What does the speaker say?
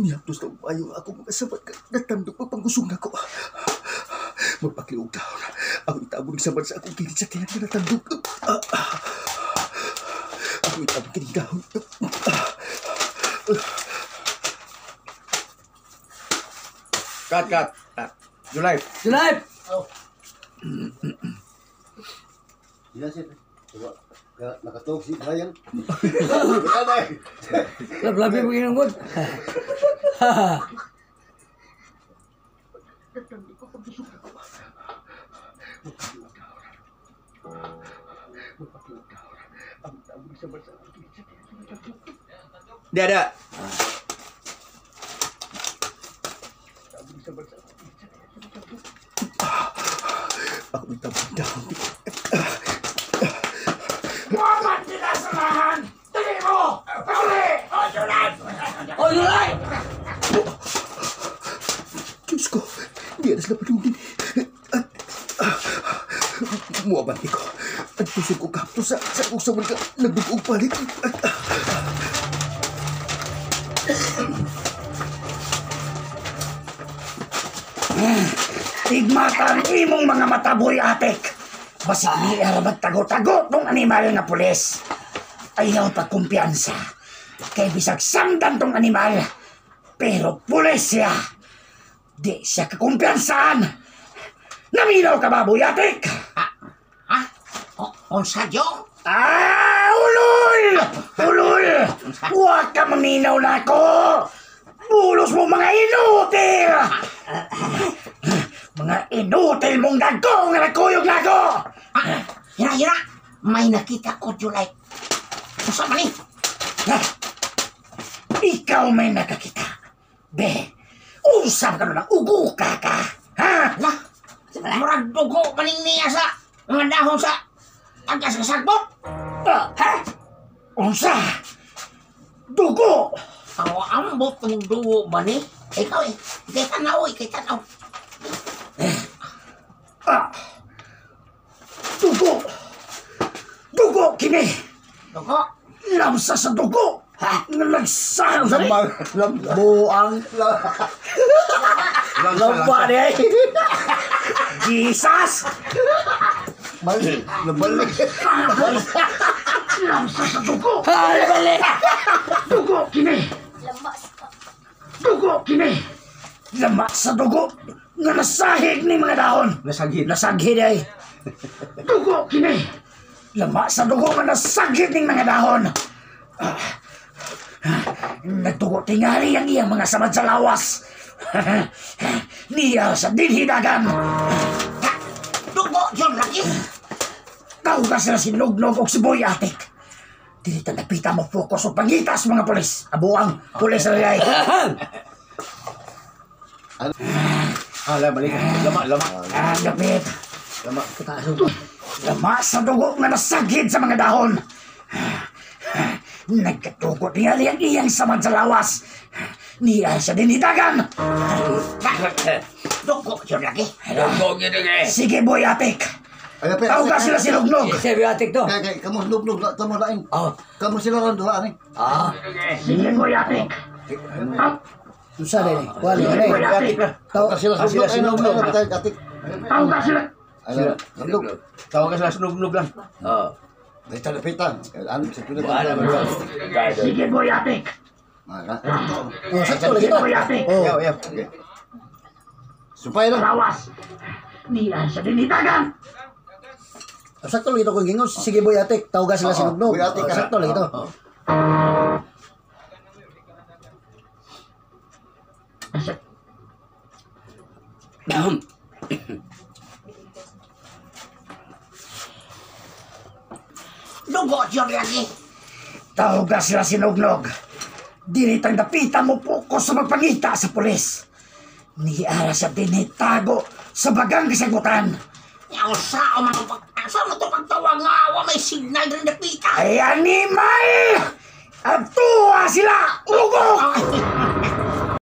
Niyaptos na umayo ako mga sabat pa pangusong na ko. Magpakliog daw. Ako itabon sa bansa akong kilit sa tiyan na natandog. Ako itabon kinig daw. Cut, cut. Julai. Julai. Oh. Gila sih. Coba nakatok si Brian. Labi-labi ya, begini ngut. Dia ada. Ah. Ako itabon daw. Muhammad sinasamahan! Dali mo! Pauli! O, July! Oh, July! Diyos ko, di alas na palugin. At, ah, muabati ko. At puso ko kapto sa sa kung sa mga nagdugog balik. At, ah, Tigmatan imong mga mataboy atik. Basta ni arabat tago-tago nung animal nga pulis. Ayaw pagkumpiyansa. Kay bisag samdan tong animal. Pero pulis siya. Di siya kakumpiyansaan. Naminaw ka ba, buyatik? Ha? O, unsa jong? Ah, ulol! Ulol! Huwag ka maminaw na ako! Bulos mo mga inutil! Inutil mong dagko nga nagkuyog na ako! Ah, hira, hira. May nakita ko, July. Unsa man ni? Ah, Ikaw may nakakita. Be, usap ka na ugo ka ka. Ha? La, murag dugo maning niya sa mga dahon sa tagas kasagbot. Ah, ha? Unsa? Dugo! Ang ambot ng dugo ba ni? Ikaw eh, kay tanaw eh, kay tanaw. Ah! Dugo! Dugo, kini! Dugo? Lamsa sa dugo! Ha? Nga nagsahang sa Lamang. Lam. Buang. Di ay. Jesus! Mali. Nabalik. Lamsa sa dugo! Ay, bali. Dugo, kini! Dugo, kini! Lamas sa dugo! Nga nasahig ni mga dahon! Nasagit. Nasaghi di ay! Dugo, kini! Lamas sa dugo nga nasaghi ni mga dahon! Ah, ah, Nagdugo tingali ang iyang mga samad sa lawas! Niya sa dinhidagan! Dugo, yun lagi. Kauga sila si Nugnog o si Boy Atik. Dili ta napita mo focus o pangitas mga polis. Abuang polis na rin. Ah, lah balik. Lama, lama. Ah, gapit. Lama. Lama sa dugo nga nasagid sa mga dahon. Nagkatugot niya ang iyang sa lawas. Niya siya dinitagan. Dugo, yun lagi. Sige, Boy. Ay, pe. Kauga sila si Nugnog. Sebiatik to. Kaya, kamu nub-nub, kamu lain. Oh. Kamu sila lang doon. Ah. Sige, Boy Atik. Susah deh nih. Wali, Sige, wali. Boy Atik. Tahu Kauga sila sila sa nub, sinubnog. ay, nub, ay, atik. Kauga sila. Ay, nub. Tahu ka sila snug-nug lang. Oh. Ay, talapitan. Ano, sa tunay. Wala mo. Sige, Boy Atik. Mga, Oh, satu lagi tuh. Boy Atik. Oh. Yaw, yaw. Okay. Supaya lang. Lawas. Niya siya dinitagan. Sakto lagi to kung gingos. Sige boy atik. Tahu gas sila Oo, sinugnog. boy atik ka. Sakto lagi to. Dugo, yun lagi. Tawag sila sinugnog. Dinitang napita mo po ko sa magpangita sa pulis. Niara siya dinitago sa bagang kasagutan. Yaw sa o mga pag... Sa mo to pagtawag nga awa may signal rin na pita. Ay animal! At tuwa sila! Ugo!